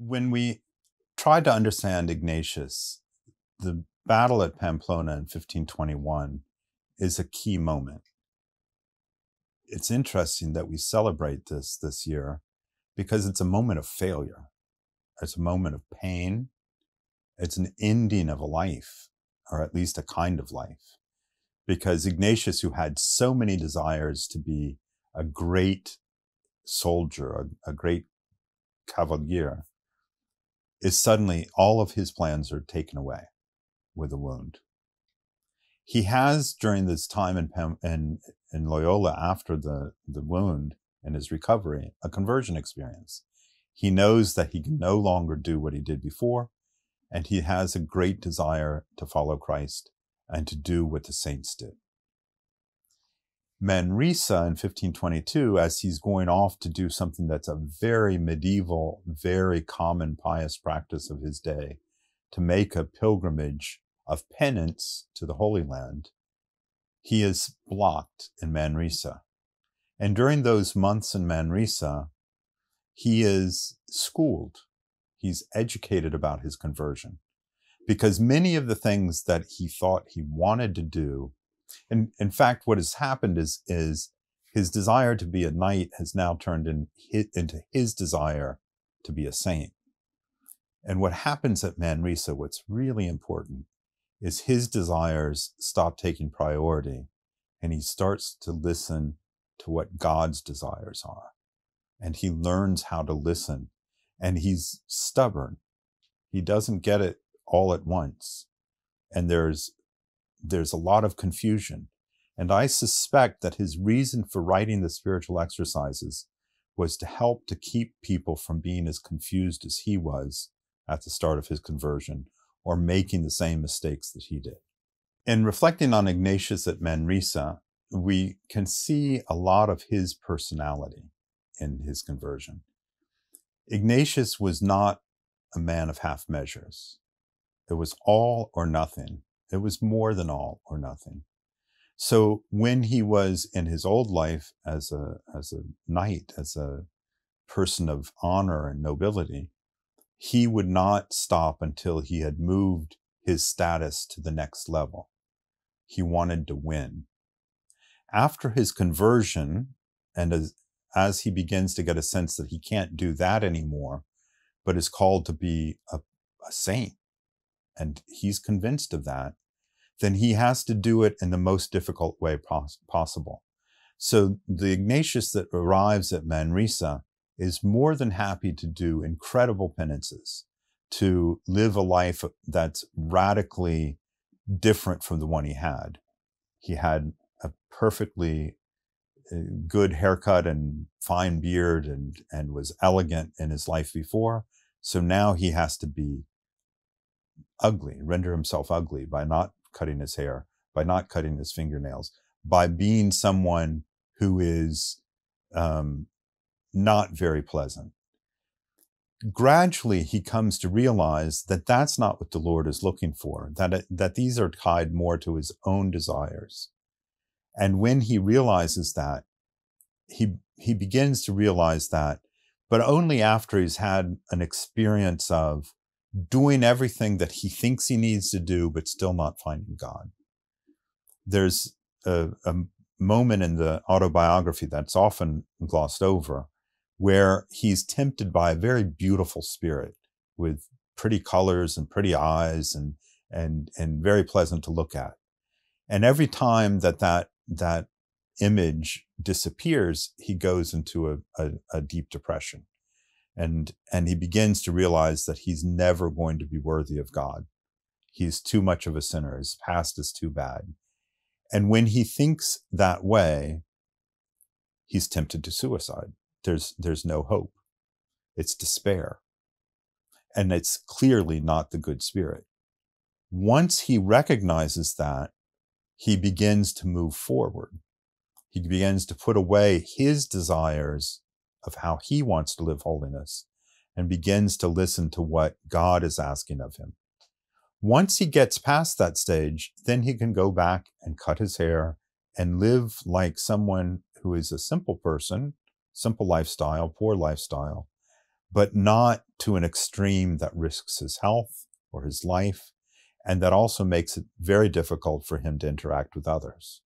when we tried to understand Ignatius, the battle at Pamplona in 1521 is a key moment. It's interesting that we celebrate this this year because it's a moment of failure. It's a moment of pain. It's an ending of a life, or at least a kind of life. Because Ignatius, who had so many desires to be a great soldier, a, a great cavalier, is suddenly all of his plans are taken away with a wound. He has during this time in, in, in Loyola after the, the wound and his recovery, a conversion experience. He knows that he can no longer do what he did before, and he has a great desire to follow Christ and to do what the saints did. Manresa in 1522, as he's going off to do something that's a very medieval, very common pious practice of his day, to make a pilgrimage of penance to the Holy Land, he is blocked in Manresa. And during those months in Manresa, he is schooled. He's educated about his conversion because many of the things that he thought he wanted to do, and in fact, what has happened is, is his desire to be a knight has now turned in, into his desire to be a saint. And what happens at Manresa, what's really important, is his desires stop taking priority and he starts to listen to what God's desires are. And he learns how to listen and he's stubborn. He doesn't get it all at once. And there's, there's a lot of confusion. And I suspect that his reason for writing the spiritual exercises was to help to keep people from being as confused as he was at the start of his conversion or making the same mistakes that he did. In reflecting on Ignatius at Manresa, we can see a lot of his personality in his conversion. Ignatius was not a man of half measures. It was all or nothing. It was more than all or nothing. So when he was in his old life as a, as a knight, as a person of honor and nobility, he would not stop until he had moved his status to the next level. He wanted to win. After his conversion, and as, as he begins to get a sense that he can't do that anymore, but is called to be a, a saint, and he's convinced of that, then he has to do it in the most difficult way pos- possible. So the Ignatius that arrives at Manresa is more than happy to do incredible penances, to live a life that's radically different from the one he had. He had a perfectly uh, good haircut and fine beard and, and was elegant in his life before. So now he has to be ugly, render himself ugly by not cutting his hair, by not cutting his fingernails, by being someone who is um, not very pleasant. Gradually, he comes to realize that that's not what the Lord is looking for, that, it, that these are tied more to his own desires. And when he realizes that, he, he begins to realize that, but only after he's had an experience of doing everything that he thinks he needs to do, but still not finding God. There's a, a moment in the autobiography that's often glossed over where he's tempted by a very beautiful spirit with pretty colors and pretty eyes and and and very pleasant to look at. And every time that that that image disappears, he goes into a, a, a deep depression, and and he begins to realize that he's never going to be worthy of God. He's too much of a sinner. His past is too bad. And when he thinks that way, he's tempted to suicide there's there's no hope it's despair and it's clearly not the good spirit once he recognizes that he begins to move forward he begins to put away his desires of how he wants to live holiness and begins to listen to what God is asking of him. Once he gets past that stage, then he can go back and cut his hair and live like someone who is a simple person simple lifestyle, poor lifestyle, but not to an extreme that risks his health or his life, and that also makes it very difficult for him to interact with others.